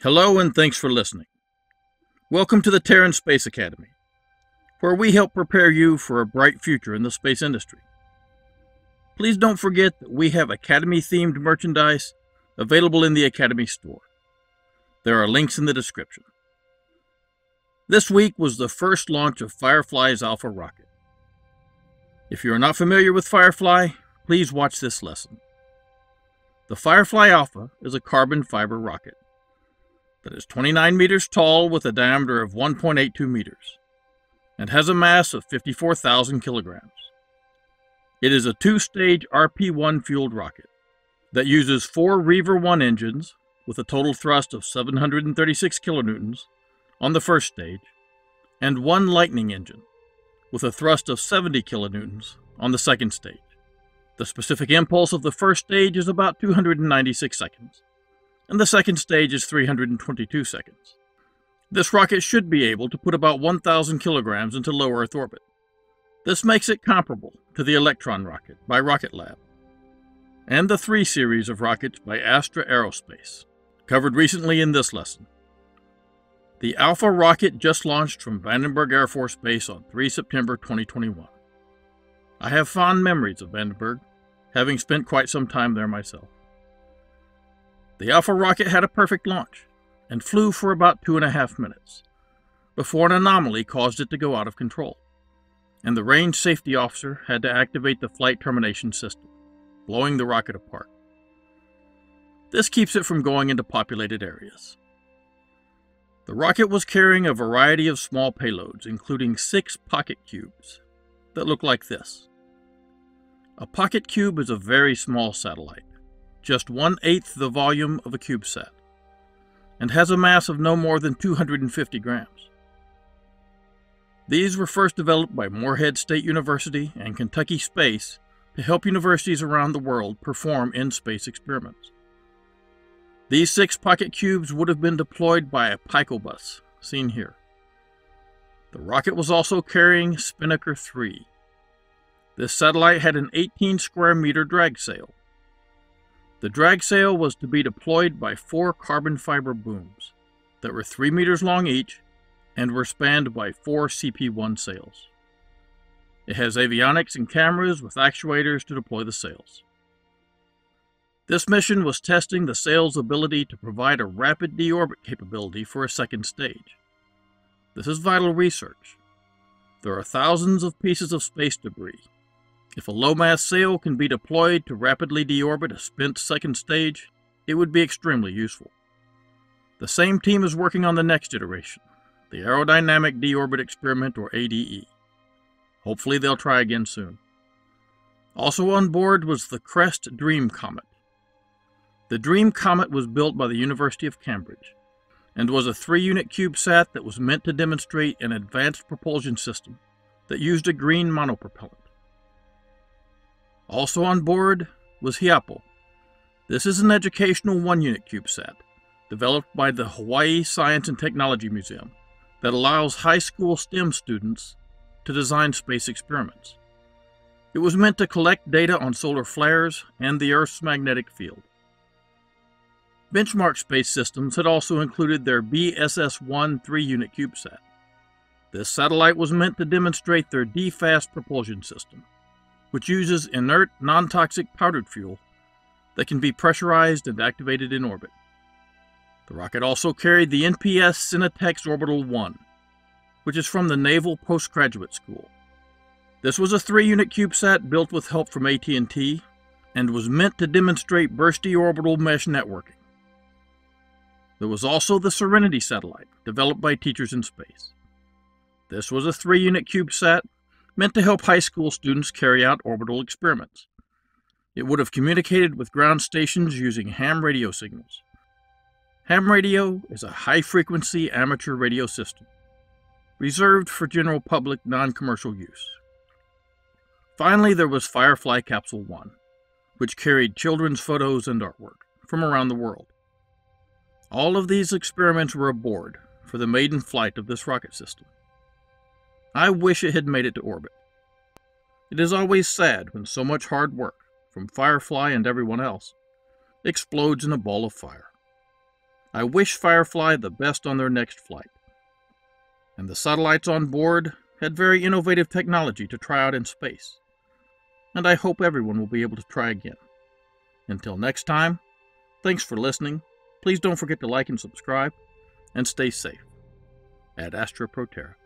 Hello and thanks for listening. Welcome to the Terran Space Academy, where we help prepare you for a bright future in the space industry. Please don't forget that we have Academy themed merchandise available in the Academy store. There are links in the description. This week was the first launch of Firefly's Alpha rocket. If you are not familiar with Firefly, please watch this lesson. The Firefly Alpha is a carbon fiber rocket that is 29 meters tall with a diameter of 1.82 meters and has a mass of 54,000 kilograms. It is a two-stage RP-1 fueled rocket that uses four Reaver 1 engines with a total thrust of 736 kilonewtons on the first stage and one Lightning engine with a thrust of 70 kilonewtons on the second stage. The specific impulse of the first stage is about 296 seconds, and the second stage is 322 seconds. This rocket should be able to put about 1,000 kilograms into low Earth orbit. This makes it comparable to the Electron rocket by Rocket Lab, and the 3 series of rockets by Astra Aerospace, covered recently in this lesson. The Alpha rocket just launched from Vandenberg Air Force Base on 3 September 2021. I have fond memories of Vandenberg, having spent quite some time there myself. The Alpha rocket had a perfect launch and flew for about two and a half minutes before an anomaly caused it to go out of control, and the range safety officer had to activate the flight termination system, blowing the rocket apart. This keeps it from going into populated areas. The rocket was carrying a variety of small payloads, including six PocketQubes that look like this. A PocketQube is a very small satellite, just one eighth the volume of a CubeSat, and has a mass of no more than 250 grams. These were first developed by Morehead State University and Kentucky Space to help universities around the world perform in space experiments. These six PocketQubes would have been deployed by a Picobus, seen here. The rocket was also carrying Spinnaker 3. This satellite had an 18 square meter drag sail. The drag sail was to be deployed by four carbon fiber booms that were 3 meters long each and were spanned by four CP1 sails. It has avionics and cameras with actuators to deploy the sails. This mission was testing the sail's ability to provide a rapid deorbit capability for a second stage. This is vital research. There are thousands of pieces of space debris. If a low-mass sail can be deployed to rapidly deorbit a spent second stage, it would be extremely useful. The same team is working on the next iteration, the Aerodynamic Deorbit Experiment, or ADE. Hopefully they'll try again soon. Also on board was the Crest Dream Comet, the Dream Comet was built by the University of Cambridge and was a three-unit CubeSat that was meant to demonstrate an advanced propulsion system that used a green monopropellant. Also on board was Hiapo. This is an educational one-unit CubeSat developed by the Hawaii Science and Technology Museum that allows high school STEM students to design space experiments. It was meant to collect data on solar flares and the Earth's magnetic field. Benchmark Space Systems had also included their BSS-1 3-unit CubeSat. This satellite was meant to demonstrate their DFAST propulsion system, which uses inert, non-toxic powdered fuel that can be pressurized and activated in orbit. The rocket also carried the NPS CENETIX Orbital 1, which is from the Naval Postgraduate School. This was a three-unit CubeSat built with help from AT&T and was meant to demonstrate bursty orbital mesh networking. There was also the Serenity satellite, developed by Teachers in Space. This was a three unit CubeSat meant to help high school students carry out orbital experiments. It would have communicated with ground stations using ham radio signals. Ham radio is a high frequency amateur radio system, reserved for general public non commercial use. Finally, there was Firefly Capsule 1, which carried children's photos and artwork from around the world. All of these experiments were aboard for the maiden flight of this rocket system. I wish it had made it to orbit. It is always sad when so much hard work, from Firefly and everyone else, explodes in a ball of fire. I wish Firefly the best on their next flight. And the satellites on board had very innovative technology to try out in space. And I hope everyone will be able to try again. Until next time, thanks for listening. Please don't forget to like and subscribe, and stay safe. Ad Astra Pro Terra.